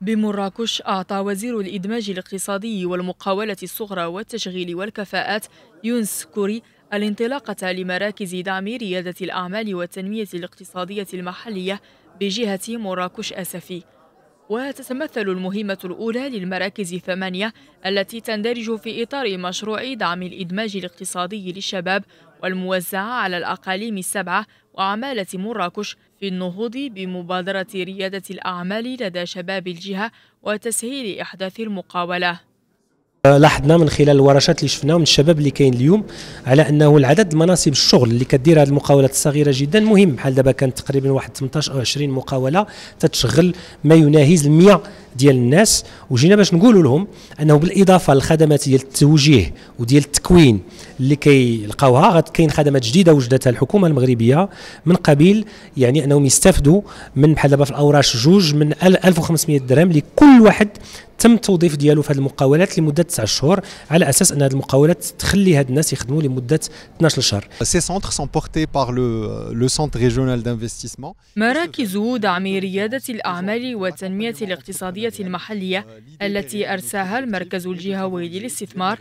بمراكش أعطى وزير الإدماج الاقتصادي والمقاولة الصغرى والتشغيل والكفاءات يونس كوري الانطلاقة لمراكز دعم ريادة الأعمال والتنمية الاقتصادية المحلية بجهة مراكش أسفي. وتتمثل المهمة الأولى للمراكز الثمانية التي تندرج في إطار مشروع دعم الإدماج الاقتصادي للشباب والموزعة على الأقاليم السبعة وعمالة مراكش في النهوض بمبادرة ريادة الأعمال لدى شباب الجهة وتسهيل إحداث المقاولة. لاحظنا من خلال الورشات اللي شفناها من الشباب اللي كاين اليوم على أنه العدد المناصب الشغل اللي كدير هذه المقاولات الصغيرة جدا مهم. بحال دابا كانت تقريبا واحد 18 أو 20 مقاولة تتشغل ما يناهز ال 100 ديال الناس وجينا باش نقولوا لهم أنه بالإضافة للخدمات ديال التوجيه وديال التكوين اللي كيلقاوها كاين خدمات جديدة وجدتها الحكومة المغربية من قبيل يعني أنهم يستافدوا من بحال دابا في الأوراش جوج من 1500 درهم لكل واحد تم التوظيف ديالو في هذه المقاولات لمدة 9 شهور على أساس أن هذه المقاولات تخلي هاد الناس يخدموا لمدة 12 شهر. Ces centres sont portés par le, le centre régional d'investissement. مراكز دعم رياده الأعمال والتنمية الاقتصادية المحلية التي أرساها المركز الجهوي للاستثمار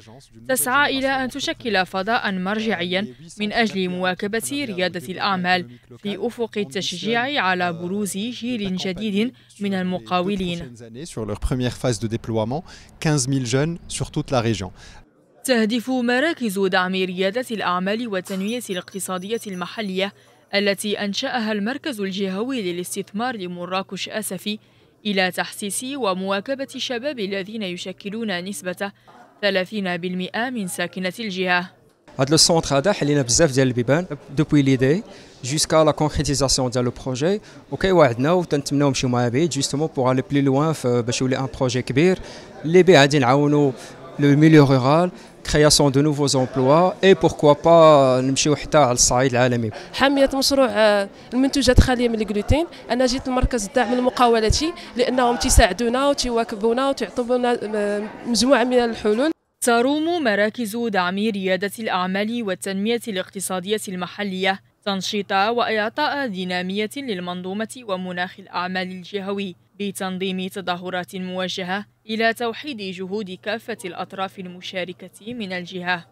تسعى إلى أن تشكل فضاء مرجعيا من أجل مواكبة ريادة الأعمال في أفق التشجيع على بروز جيل جديد من المقاولين. de déploiement, 15 000 jeunes sur toute la région. تهدف مراكز دعم ريادة الأعمال والتنمية الاقتصادية المحلية التي أنشأها المركز الجهوي للاستثمار لمراكش أسفي إلى تحسيس ومواكبة الشباب الذين يشكلون نسبة 30% من ساكنة الجهة. هذا le centre هذا حلينا بزاف ديال البيبان depuis l'idée jusqu'à la concrétisation ديال le projet وكيوعدنا وتنتمناو نمشيو معاه بعيد justement pour aller plus loin باش يولي un projet كبير اللي به غادي نعاونوا le milieu rural création de nouveaux emplois et pourquoi pas نمشيو حتى على الصعيد العالمي. حامية مشروع المنتوجات خاليه من الجلوتين. أنا جيت لمركز الدعم المقاولتي لأنهم تيساعدونا وتيواكبونا وتعطونا مجموعة من الحلول. تروم مراكز دعم ريادة الأعمال والتنمية الاقتصادية المحلية. تنشيط وإعطاء دينامية للمنظومة ومناخ الأعمال الجهوي بتنظيم تظاهرات موجهة إلى توحيد جهود كافة الأطراف المشاركة من الجهة.